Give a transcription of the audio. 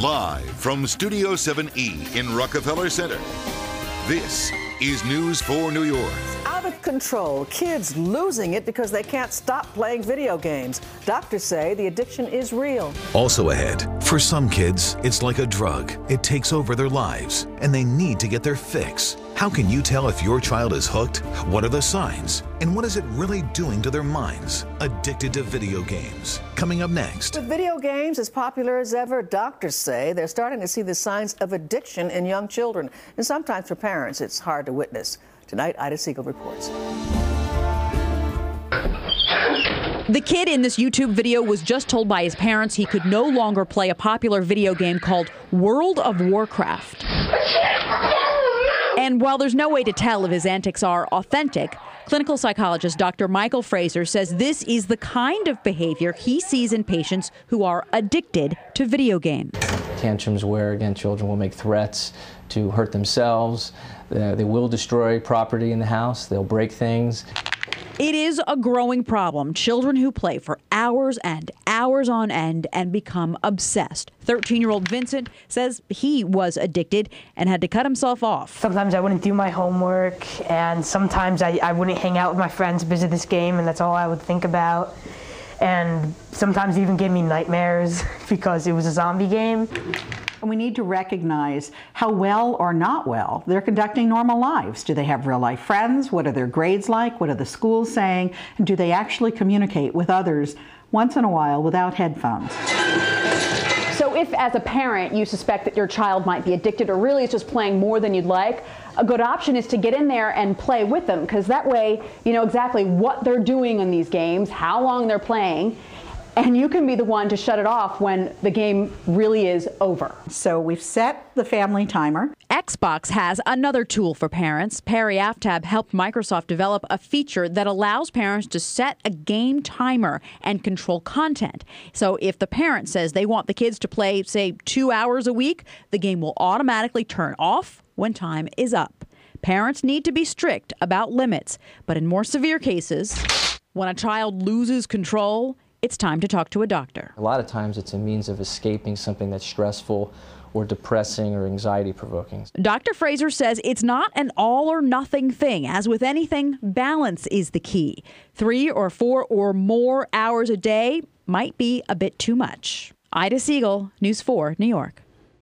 Live from Studio 7E in Rockefeller Center. This is News for New York. Out of control, kids losing it because they can't stop playing video games. Doctors say the addiction is real. Also ahead, for some kids, it's like a drug. It takes over their lives, and they need to get their fix. How can you tell if your child is hooked? What are the signs? And what is it really doing to their minds? Addicted to video games. Coming up next. With video games as popular as ever, doctors say they're starting to see the signs of addiction in young children. And sometimes for parents, it's hard to witness. Tonight, Ida Siegal reports. The kid in this YouTube video was just told by his parents he could no longer play a popular video game called World of Warcraft. And while there's no way to tell if his antics are authentic, clinical psychologist Dr. Michael Fraser says this is the kind of behavior he sees in patients who are addicted to video games. Tantrums where, again, children will make threats to hurt themselves. Uh, they will destroy property in the house. They'll break things. It is a growing problem. Children who play for hours and hours on end and become obsessed. 13 year old Vincent says he was addicted and had to cut himself off. Sometimes I wouldn't do my homework, and sometimes I, I wouldn't hang out with my friends because of this game, and that's all I would think about. And sometimes even gave me nightmares because it was a zombie game. And we need to recognize how well or not well they're conducting normal lives. Do they have real life friends? What are their grades like? What are the schools saying? And do they actually communicate with others once in a while without headphones? So, if as a parent you suspect that your child might be addicted or really is just playing more than you'd like, a good option is to get in there and play with them because that way you know exactly what they're doing in these games, how long they're playing, and you can be the one to shut it off when the game really is over. So we've set the family timer. Xbox has another tool for parents. Parry Aftab helped Microsoft develop a feature that allows parents to set a game timer and control content. So if the parent says they want the kids to play, say, two hours a week, the game will automatically turn off when time is up. Parents need to be strict about limits, but in more severe cases, when a child loses control, it's time to talk to a doctor. A lot of times it's a means of escaping something that's stressful or depressing or anxiety provoking. Dr. Fraser says it's not an all or nothing thing. As with anything, balance is the key. Three or four or more hours a day might be a bit too much. Ida Siegal, News 4, New York.